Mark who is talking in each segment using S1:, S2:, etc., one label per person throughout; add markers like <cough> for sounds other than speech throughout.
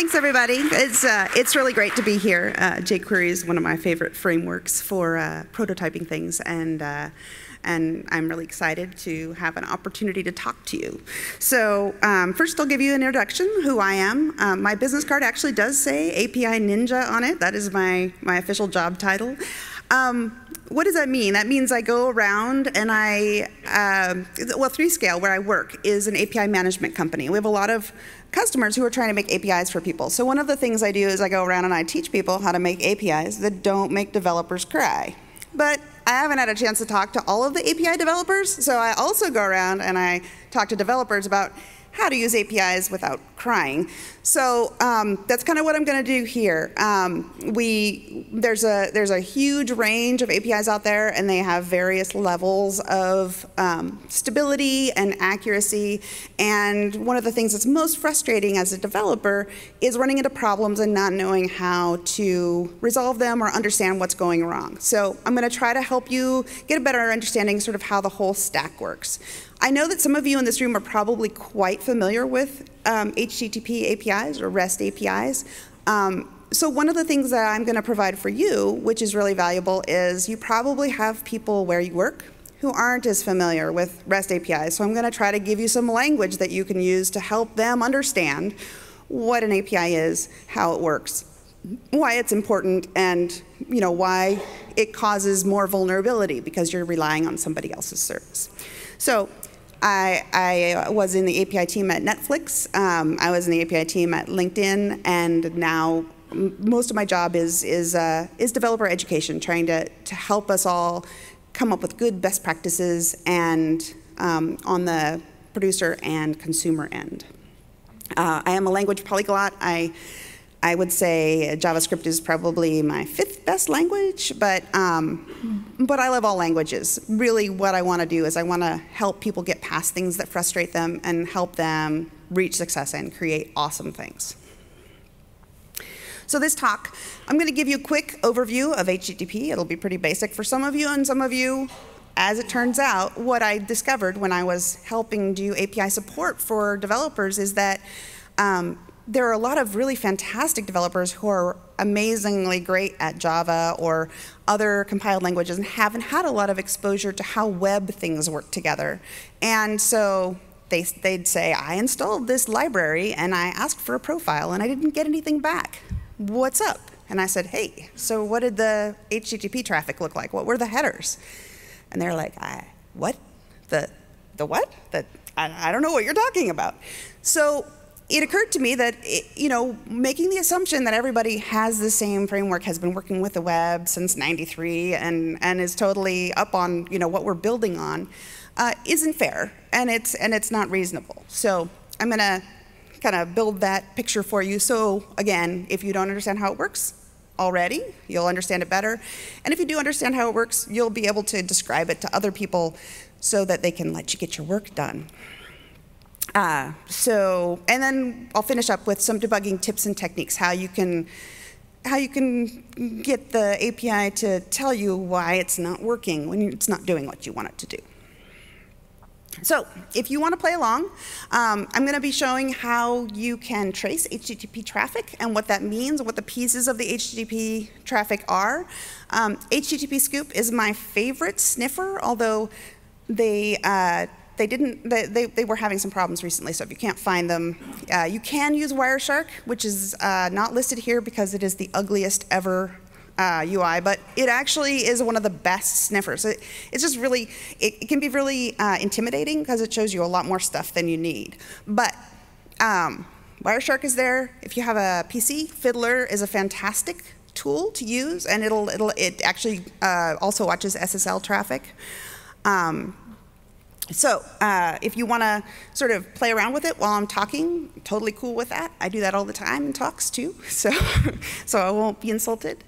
S1: Thanks, everybody. It's, uh, it's really great to be here. Uh, jQuery is one of my favorite frameworks for uh, prototyping things, and, uh, and I'm really excited to have an opportunity to talk to you. So um, first, I'll give you an introduction, who I am. Um, my business card actually does say API Ninja on it. That is my, my official job title. Um, what does that mean? That means I go around and I, uh, well, 3Scale, where I work, is an API management company. We have a lot of customers who are trying to make APIs for people. So one of the things I do is I go around and I teach people how to make APIs that don't make developers cry. But I haven't had a chance to talk to all of the API developers, so I also go around and I talk to developers about how to use APIs without crying. So um, that's kind of what I'm going to do here. Um, we there's a there's a huge range of APIs out there, and they have various levels of um, stability and accuracy. And one of the things that's most frustrating as a developer is running into problems and not knowing how to resolve them or understand what's going wrong. So I'm going to try to help you get a better understanding, sort of how the whole stack works. I know that some of you in this room are probably quite familiar with um, HTTP APIs or REST APIs. Um, so one of the things that I'm going to provide for you, which is really valuable, is you probably have people where you work who aren't as familiar with REST APIs. So I'm going to try to give you some language that you can use to help them understand what an API is, how it works, why it's important, and you know why it causes more vulnerability because you're relying on somebody else's service. So I, I, was in the API team at Netflix. Um, I was in the API team at LinkedIn, and now most of my job is is uh, is developer education, trying to to help us all come up with good best practices and um, on the producer and consumer end. Uh, I am a language polyglot. I I would say JavaScript is probably my fifth best language, but, um, but I love all languages. Really what I want to do is I want to help people get past things that frustrate them and help them reach success and create awesome things. So this talk, I'm going to give you a quick overview of HTTP. It'll be pretty basic for some of you, and some of you, as it turns out, what I discovered when I was helping do API support for developers is that um, there are a lot of really fantastic developers who are amazingly great at Java or other compiled languages and haven't had a lot of exposure to how web things work together. And so they, they'd say, I installed this library and I asked for a profile and I didn't get anything back. What's up? And I said, hey, so what did the HTTP traffic look like? What were the headers? And they're like, I, what? The, the what? The, I, I don't know what you're talking about. So it occurred to me that, it, you know, making the assumption that everybody has the same framework, has been working with the web since 93 and, and is totally up on, you know, what we're building on, uh, isn't fair and it's, and it's not reasonable. So I'm going to kind of build that picture for you. So again, if you don't understand how it works already, you'll understand it better. And if you do understand how it works, you'll be able to describe it to other people so that they can let you get your work done. Uh, so, and then I'll finish up with some debugging tips and techniques, how you can how you can get the API to tell you why it's not working when it's not doing what you want it to do. So if you want to play along, um, I'm going to be showing how you can trace HTTP traffic and what that means, what the pieces of the HTTP traffic are. Um, HTTP Scoop is my favorite sniffer, although they uh, they didn't, they, they, they, were having some problems recently, so if you can't find them, uh, you can use Wireshark, which is uh, not listed here because it is the ugliest ever uh, UI, but it actually is one of the best sniffers. It, it's just really, it, it can be really uh, intimidating because it shows you a lot more stuff than you need. But um, Wireshark is there. If you have a PC, Fiddler is a fantastic tool to use, and it'll, it'll it actually uh, also watches SSL traffic. Um, so uh, if you want to sort of play around with it while I'm talking, totally cool with that. I do that all the time in talks too, <laughs> so, so I won't be insulted.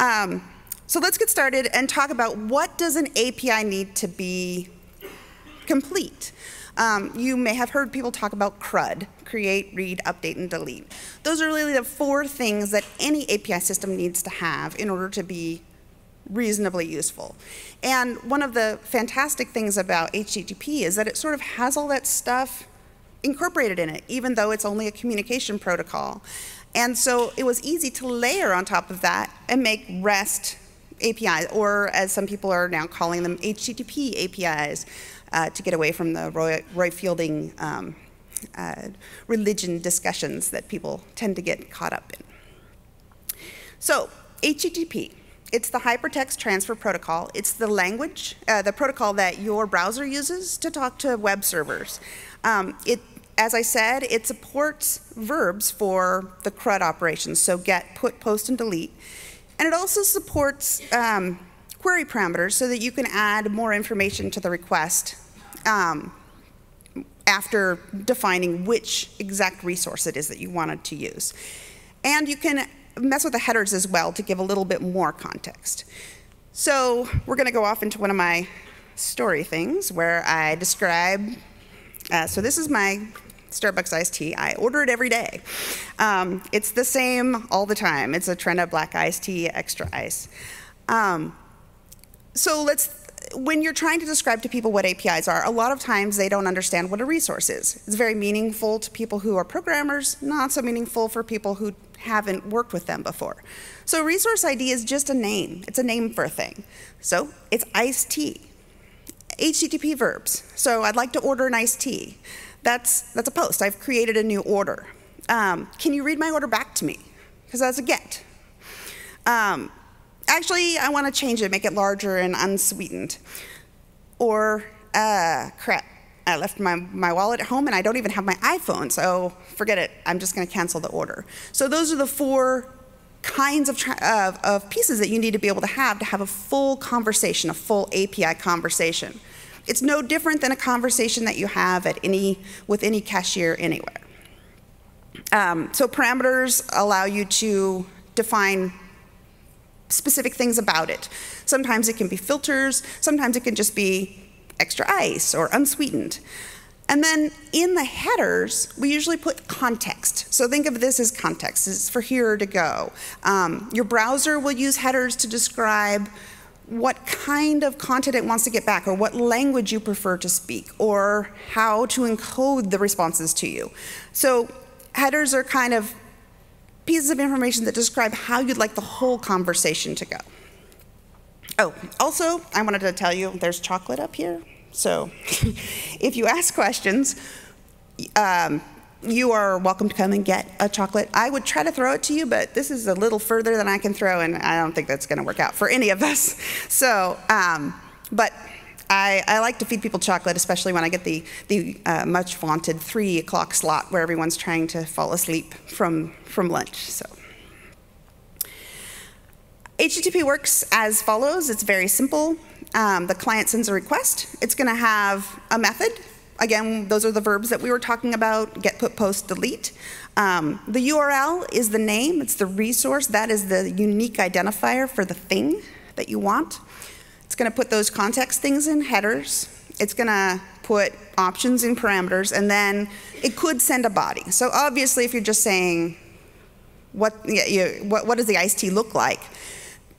S1: Um, so let's get started and talk about what does an API need to be complete. Um, you may have heard people talk about CRUD, create, read, update, and delete. Those are really the four things that any API system needs to have in order to be reasonably useful. And one of the fantastic things about HTTP is that it sort of has all that stuff incorporated in it, even though it's only a communication protocol. And so it was easy to layer on top of that and make REST APIs, or as some people are now calling them, HTTP APIs, uh, to get away from the Roy, Roy Fielding um, uh, religion discussions that people tend to get caught up in. So, HTTP. It's the Hypertext Transfer Protocol. It's the language, uh, the protocol that your browser uses to talk to web servers. Um, it, as I said, it supports verbs for the CRUD operations, so get, put, post, and delete. And it also supports um, query parameters so that you can add more information to the request um, after defining which exact resource it is that you wanted to use. And you can mess with the headers as well to give a little bit more context. So we're going to go off into one of my story things where I describe. Uh, so this is my Starbucks iced tea. I order it every day. Um, it's the same all the time. It's a Trenta black iced tea, extra ice. Um, so let's when you're trying to describe to people what APIs are, a lot of times they don't understand what a resource is. It's very meaningful to people who are programmers, not so meaningful for people who haven't worked with them before. So resource ID is just a name. It's a name for a thing. So it's iced tea. HTTP verbs. So I'd like to order an iced tea. That's, that's a post. I've created a new order. Um, can you read my order back to me? Because that's a get. Um, actually, I want to change it, make it larger and unsweetened. Or, uh, crap, I left my, my wallet at home and I don't even have my iPhone, so forget it. I'm just going to cancel the order. So those are the four kinds of, of, of, pieces that you need to be able to have to have a full conversation, a full API conversation. It's no different than a conversation that you have at any, with any cashier anywhere. Um, so parameters allow you to define specific things about it. Sometimes it can be filters, sometimes it can just be extra ice or unsweetened. And then in the headers, we usually put context. So think of this as context. It's for here to go. Um, your browser will use headers to describe what kind of content it wants to get back, or what language you prefer to speak, or how to encode the responses to you. So headers are kind of pieces of information that describe how you'd like the whole conversation to go. Oh, also, I wanted to tell you there's chocolate up here. So <laughs> if you ask questions, um, you are welcome to come and get a chocolate. I would try to throw it to you, but this is a little further than I can throw, and I don't think that's going to work out for any of us. <laughs> So, um, but I, I, like to feed people chocolate, especially when I get the, the uh, much vaunted three o'clock slot where everyone's trying to fall asleep from, from lunch. So. HTTP works as follows. It's very simple. Um, the client sends a request. It's going to have a method. Again, those are the verbs that we were talking about, get, put, post, delete. Um, the URL is the name. It's the resource. That is the unique identifier for the thing that you want. It's going to put those context things in headers. It's going to put options in parameters, and then it could send a body. So obviously, if you're just saying, what, you, what, what does the iced tea look like?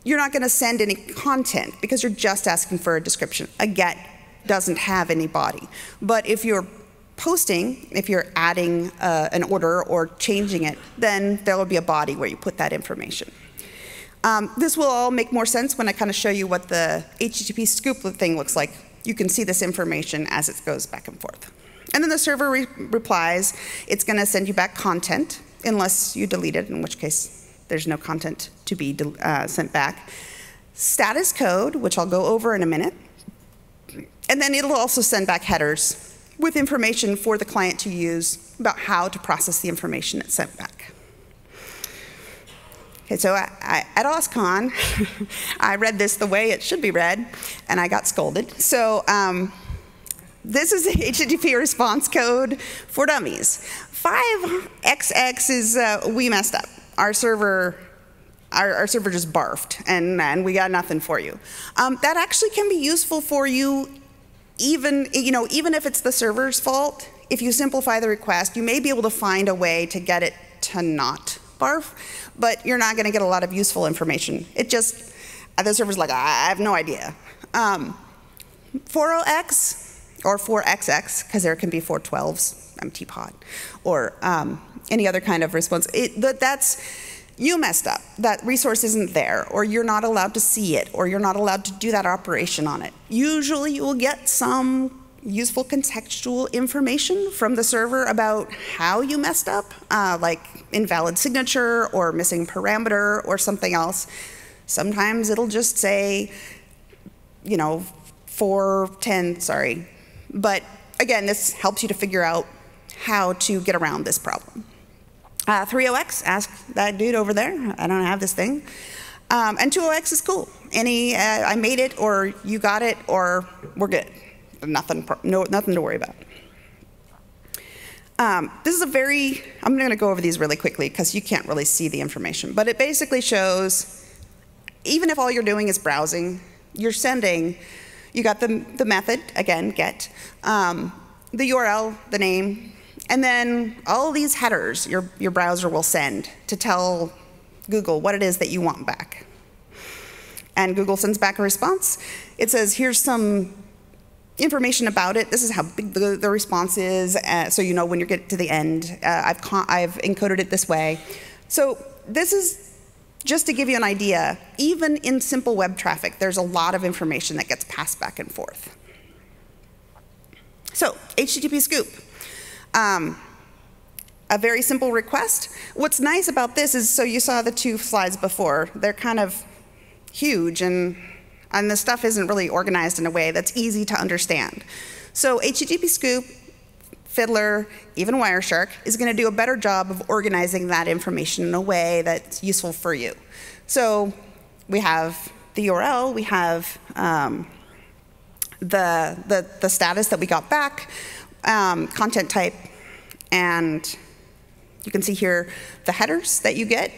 S1: You're not going to send any content because you're just asking for a description. A get doesn't have any body. But if you're posting, if you're adding uh, an order or changing it, then there will be a body where you put that information. Um, this will all make more sense when I kind of show you what the HTTP Scoop thing looks like. You can see this information as it goes back and forth. And then the server re replies, it's going to send you back content, unless you delete it, in which case there's no content to be uh, sent back. Status code, which I'll go over in a minute. And then it'll also send back headers with information for the client to use about how to process the information it's sent back. Okay, so I, I, at OSCON, <laughs> I read this the way it should be read, and I got scolded. So um, this is the <laughs> HTTP response code for dummies. 5XX is, uh, we messed up. Our server our, our, server just barfed and, and we got nothing for you. Um, that actually can be useful for you even, you know, even if it's the server's fault, if you simplify the request, you may be able to find a way to get it to not barf, but you're not going to get a lot of useful information. It just, the server's like, I have no idea. Um, 40X or 4XX, because there can be 412s, mtpod, or um, any other kind of response. It, that, that's you messed up. That resource isn't there, or you're not allowed to see it, or you're not allowed to do that operation on it. Usually, you will get some useful contextual information from the server about how you messed up, uh, like invalid signature or missing parameter or something else. Sometimes it'll just say, you know, 410, sorry. But again, this helps you to figure out how to get around this problem. Uh, 30x, ask that dude over there. I don't have this thing. Um, and 20x is cool. Any, uh, I made it, or you got it, or we're good. Nothing, no, nothing to worry about. Um, this is a very, I'm going to go over these really quickly because you can't really see the information, but it basically shows, even if all you're doing is browsing, you're sending, you got the, the method, again, get, um, the URL, the name, and then all these headers your, your browser will send to tell Google what it is that you want back. And Google sends back a response. It says, here's some information about it. This is how big the, the response is, uh, so you know when you get to the end. Uh, I've, I've encoded it this way. So this is just to give you an idea. Even in simple web traffic, there's a lot of information that gets passed back and forth. So HTTP Scoop. Um, a very simple request. What's nice about this is, so you saw the two slides before, they're kind of huge and, and the stuff isn't really organized in a way that's easy to understand. So HTTP Scoop, Fiddler, even Wireshark is going to do a better job of organizing that information in a way that's useful for you. So we have the URL, we have um, the, the, the status that we got back, um, content type, and you can see here the headers that you get.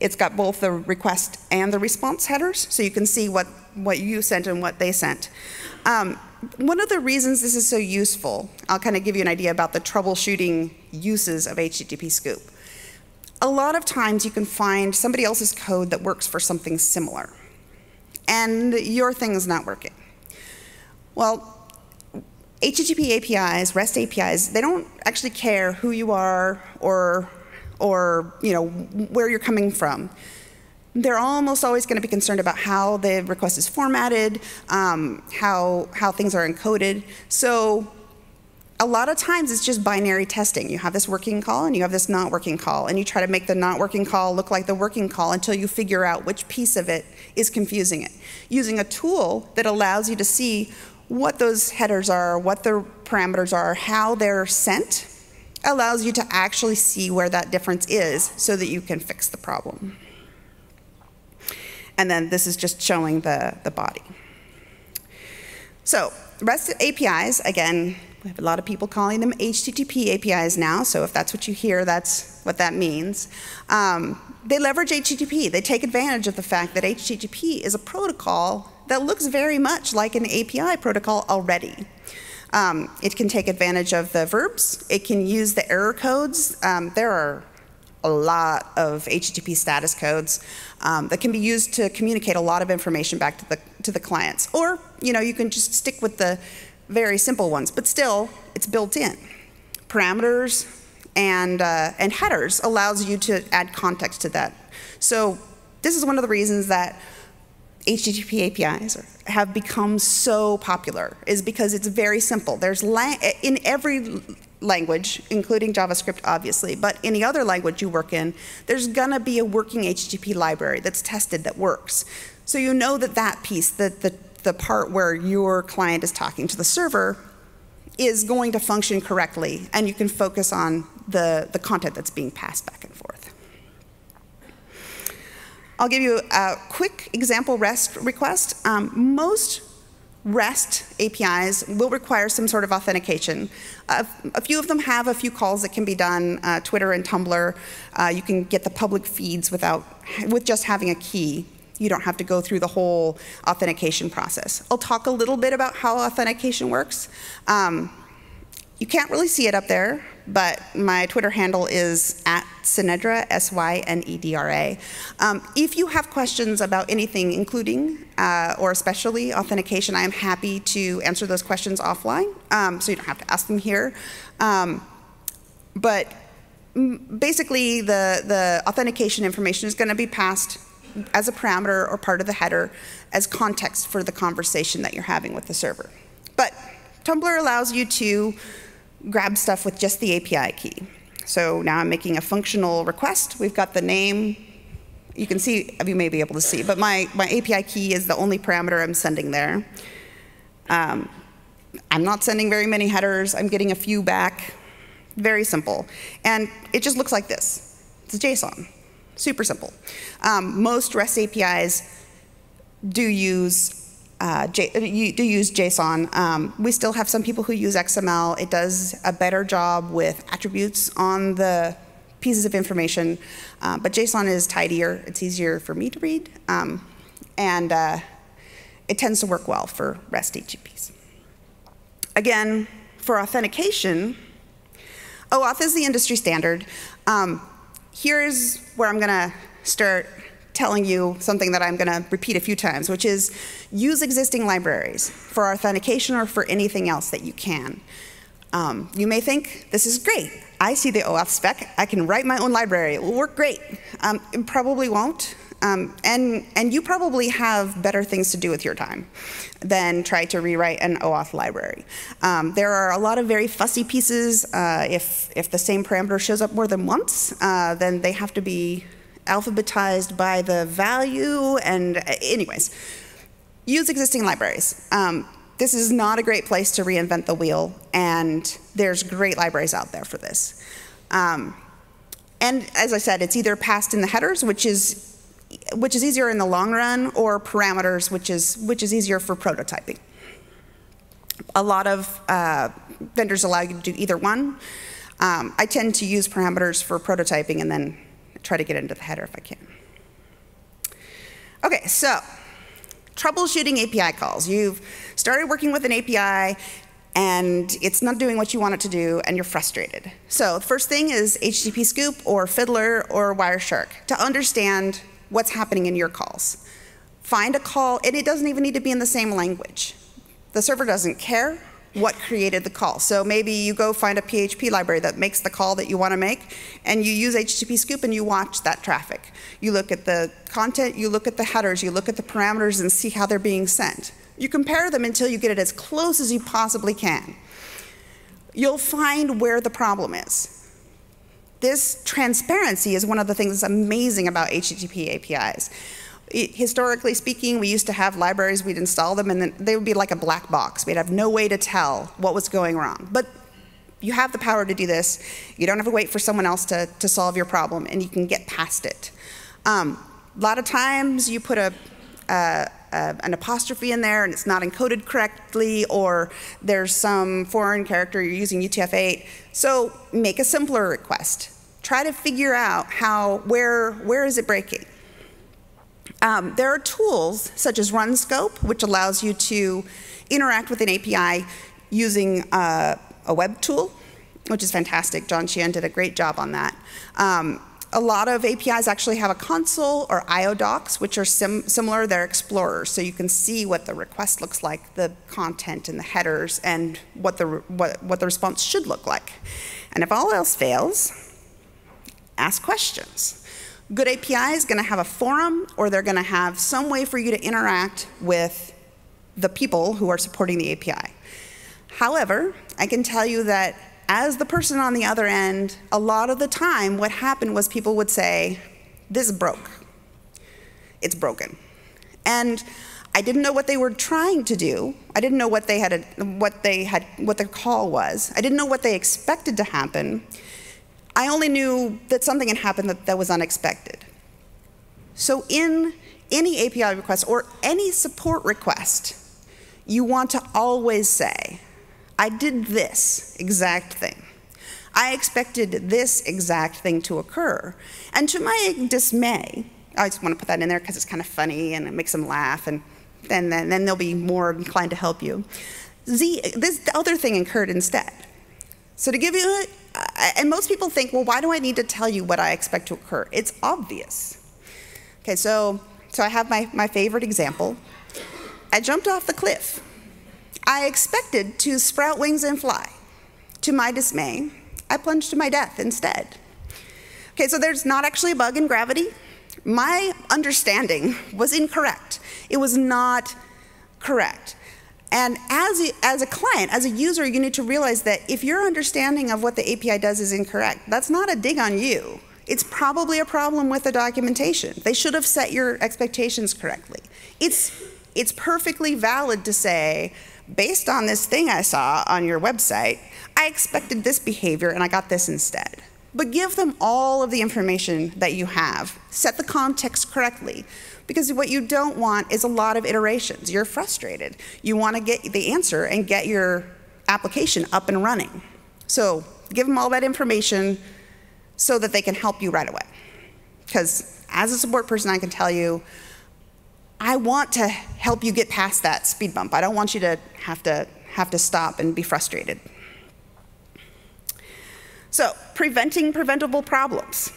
S1: It's got both the request and the response headers, so you can see what, what you sent and what they sent. Um, one of the reasons this is so useful, I'll kind of give you an idea about the troubleshooting uses of HTTP Scoop. A lot of times you can find somebody else's code that works for something similar, and your thing is not working. Well, HTTP APIs, REST APIs, they don't actually care who you are or, or you know, where you're coming from. They're almost always going to be concerned about how the request is formatted, um, how, how things are encoded. So a lot of times it's just binary testing. You have this working call and you have this not working call, and you try to make the not working call look like the working call until you figure out which piece of it is confusing it. Using a tool that allows you to see what those headers are, what the parameters are, how they're sent, allows you to actually see where that difference is so that you can fix the problem. And then this is just showing the, the body. So REST APIs, again, we have a lot of people calling them HTTP APIs now, so if that's what you hear, that's what that means. Um, they leverage HTTP. They take advantage of the fact that HTTP is a protocol that looks very much like an API protocol already. Um, it can take advantage of the verbs. It can use the error codes. Um, there are a lot of HTTP status codes um, that can be used to communicate a lot of information back to the, to the clients. Or, you know, you can just stick with the very simple ones, but still, it's built in. Parameters and, uh, and headers allows you to add context to that. So this is one of the reasons that HTTP APIs have become so popular is because it's very simple. There's in every language, including JavaScript, obviously, but any other language you work in, there's gonna be a working HTTP library that's tested that works. So you know that that piece, that the, the part where your client is talking to the server, is going to function correctly, and you can focus on the, the content that's being passed back and forth. I'll give you a quick example REST request. Um, most REST APIs will require some sort of authentication. Uh, a few of them have a few calls that can be done, uh, Twitter and Tumblr. Uh, you can get the public feeds without, with just having a key. You don't have to go through the whole authentication process. I'll talk a little bit about how authentication works. Um, You can't really see it up there, but my Twitter handle is at Synedra, S-Y-N-E-D-R-A. Um, if you have questions about anything, including uh, or especially authentication, I am happy to answer those questions offline, um, so you don't have to ask them here. Um, but basically, the, the authentication information is going to be passed as a parameter or part of the header as context for the conversation that you're having with the server. But Tumblr allows you to grab stuff with just the API key. So now I'm making a functional request. We've got the name. You can see, you may be able to see, but my, my API key is the only parameter I'm sending there. Um, I'm not sending very many headers. I'm getting a few back. Very simple. And it just looks like this. It's JSON. Super simple. Um, most REST APIs do use uh, J, do use JSON. Um, we still have some people who use XML. It does a better job with attributes on the pieces of information, uh, but JSON is tidier. It's easier for me to read, um, and uh, it tends to work well for REST HTTPs. Again, for authentication, OAuth is the industry standard. Um, here's where I'm going to start telling you something that I'm going to repeat a few times, which is use existing libraries for authentication or for anything else that you can. Um, you may think, this is great. I see the OAuth spec. I can write my own library. It will work great. Um, it probably won't. Um, and, and you probably have better things to do with your time than try to rewrite an OAuth library. Um, there are a lot of very fussy pieces. Uh, if, if the same parameter shows up more than once, uh, then they have to be alphabetized by the value. And anyways, use existing libraries. Um, this is not a great place to reinvent the wheel, and there's great libraries out there for this. Um, and as I said, it's either passed in the headers, which is which is easier in the long run, or parameters, which is, which is easier for prototyping. A lot of uh, vendors allow you to do either one. Um, I tend to use parameters for prototyping and then try to get into the header if I can. Okay, so troubleshooting API calls. You've started working with an API and it's not doing what you want it to do and you're frustrated. So the first thing is HTTP Scoop or Fiddler or Wireshark to understand what's happening in your calls. Find a call, and it doesn't even need to be in the same language. The server doesn't care what created the call. So maybe you go find a PHP library that makes the call that you want to make, and you use HTTP Scoop and you watch that traffic. You look at the content, you look at the headers, you look at the parameters and see how they're being sent. You compare them until you get it as close as you possibly can. You'll find where the problem is. This transparency is one of the things that's amazing about HTTP APIs. Historically speaking, we used to have libraries, we'd install them, and then they would be like a black box. We'd have no way to tell what was going wrong. But you have the power to do this. You don't have to wait for someone else to, to solve your problem, and you can get past it. Um, a lot of times you put a, uh, an apostrophe in there and it's not encoded correctly, or there's some foreign character you're using UTF-8. So make a simpler request try to figure out how, where, where is it breaking? Um, there are tools such as RunScope, which allows you to interact with an API using uh, a web tool, which is fantastic. John Sheehan did a great job on that. Um, a lot of APIs actually have a console or IO docs, which are sim similar. They're explorers, so you can see what the request looks like, the content and the headers, and what the, what, what the response should look like. And if all else fails, ask questions. Good API is going to have a forum or they're going to have some way for you to interact with the people who are supporting the API. However, I can tell you that as the person on the other end, a lot of the time what happened was people would say, this broke. It's broken. And I didn't know what they were trying to do. I didn't know what they had, what they had, what their call was. I didn't know what they expected to happen. I only knew that something had happened that, that was unexpected. So in any API request or any support request, you want to always say, I did this exact thing. I expected this exact thing to occur. And to my dismay, I just want to put that in there because it's kind of funny and it makes them laugh, and then, then, then they'll be more inclined to help you. Z, this other thing occurred instead. So to give you, and most people think, well, why do I need to tell you what I expect to occur? It's obvious. Okay, so, so I have my, my favorite example. I jumped off the cliff. I expected to sprout wings and fly. To my dismay, I plunged to my death instead. Okay, so there's not actually a bug in gravity. My understanding was incorrect. It was not correct. And as a, as a client, as a user, you need to realize that if your understanding of what the API does is incorrect, that's not a dig on you. It's probably a problem with the documentation. They should have set your expectations correctly. It's, it's perfectly valid to say, based on this thing I saw on your website, I expected this behavior and I got this instead. But give them all of the information that you have. Set the context correctly. Because what you don't want is a lot of iterations. You're frustrated. You want to get the answer and get your application up and running. So give them all that information so that they can help you right away. Because as a support person, I can tell you, I want to help you get past that speed bump. I don't want you to have to have to stop and be frustrated. So, preventing preventable problems.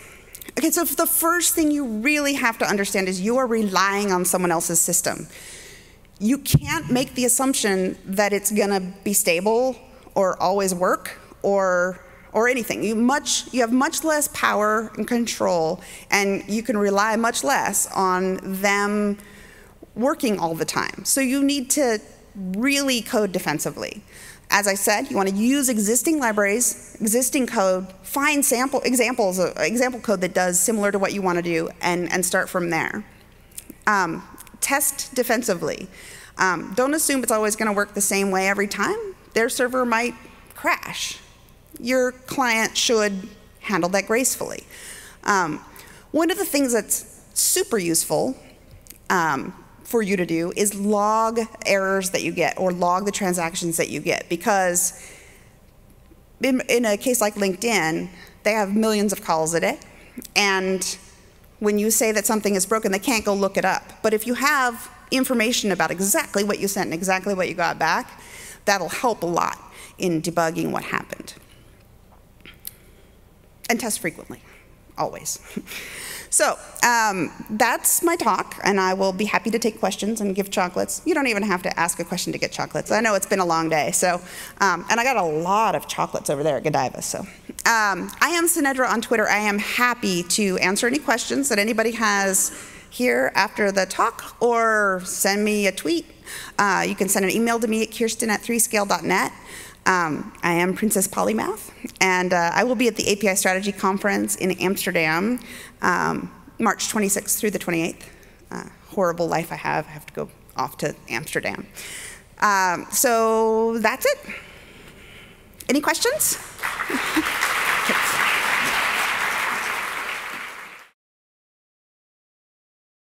S1: Okay, so the first thing you really have to understand is you are relying on someone else's system. You can't make the assumption that it's going to be stable or always work or or anything. You much you have much less power and control and you can rely much less on them working all the time. So you need to really code defensively. As I said, you want to use existing libraries, existing code, find sample examples, uh, example code that does similar to what you want to do, and, and start from there. Um, test defensively. Um, don't assume it's always going to work the same way every time. Their server might crash. Your client should handle that gracefully. Um, one of the things that's super useful um, for you to do is log errors that you get or log the transactions that you get because in, in, a case like LinkedIn, they have millions of calls a day. And when you say that something is broken, they can't go look it up. But if you have information about exactly what you sent and exactly what you got back, that'll help a lot in debugging what happened. And test frequently, always. <laughs> So um, that's my talk, and I will be happy to take questions and give chocolates. You don't even have to ask a question to get chocolates. I know it's been a long day, so um, and I got a lot of chocolates over there at Godiva. So um, I am Synedra on Twitter. I am happy to answer any questions that anybody has here after the talk, or send me a tweet. Uh, you can send an email to me at kirsten at 3scale.net. Um, I am Princess Polymath, and uh, I will be at the API Strategy Conference in Amsterdam um, March 26th through the 28th. Uh, horrible life I have. I have to go off to Amsterdam. Um, so that's it. Any questions? <laughs>